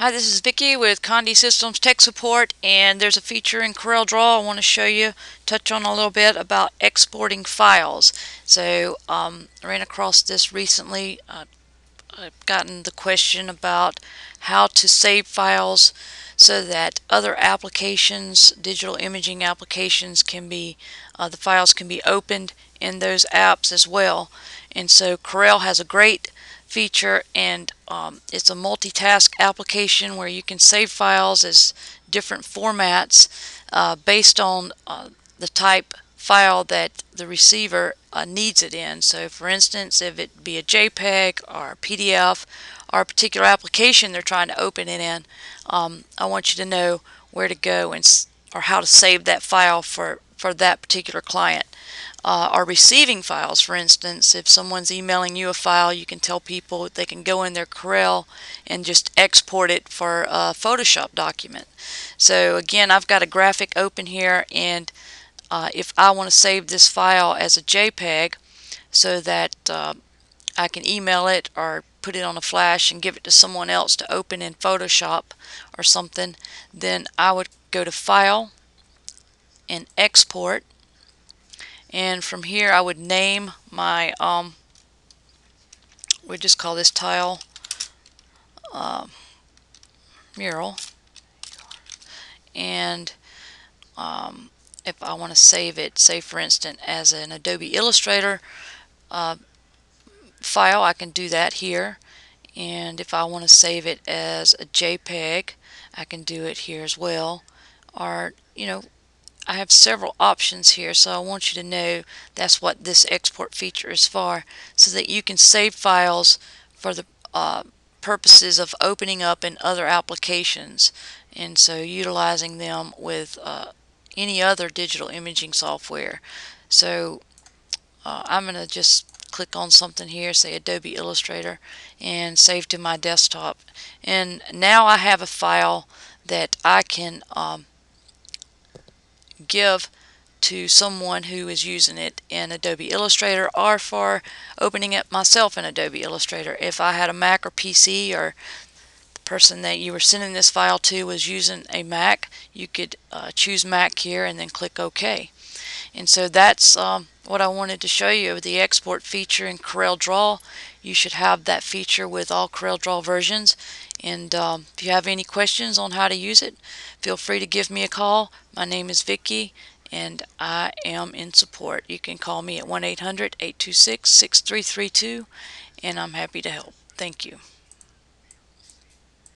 Hi, this is Vicky with Conde Systems Tech Support and there's a feature in CorelDRAW I want to show you, touch on a little bit about exporting files. So um, I ran across this recently. Uh, I've gotten the question about how to save files so that other applications, digital imaging applications can be, uh, the files can be opened in those apps as well. And so Corel has a great feature and um, it's a multitask application where you can save files as different formats uh, based on uh, the type file that the receiver uh, needs it in. So for instance, if it be a JPEG or a PDF or a particular application they're trying to open it in, um, I want you to know where to go and or how to save that file for, for that particular client uh, are receiving files. For instance, if someone's emailing you a file, you can tell people they can go in their Corel and just export it for a Photoshop document. So again, I've got a graphic open here and uh, if I want to save this file as a JPEG so that uh, I can email it or put it on a flash and give it to someone else to open in Photoshop or something, then I would go to File and Export and from here I would name my um, we just call this tile uh, mural. And um, if I want to save it say for instance as an Adobe Illustrator uh, file I can do that here. And if I want to save it as a JPEG I can do it here as well. Or you know I have several options here so I want you to know that's what this export feature is for so that you can save files for the uh, purposes of opening up in other applications and so utilizing them with uh, any other digital imaging software. So uh, I'm going to just click on something here say Adobe Illustrator and save to my desktop. And now I have a file that I can um, give to someone who is using it in Adobe Illustrator or for opening it myself in Adobe Illustrator. If I had a Mac or PC or the person that you were sending this file to was using a Mac, you could uh, choose Mac here and then click OK. And so that's um, what I wanted to show you the export feature in CorelDRAW. You should have that feature with all CorelDRAW versions. And um, if you have any questions on how to use it, feel free to give me a call. My name is Vicky and I am in support. You can call me at 1-800-826-6332 and I'm happy to help. Thank you.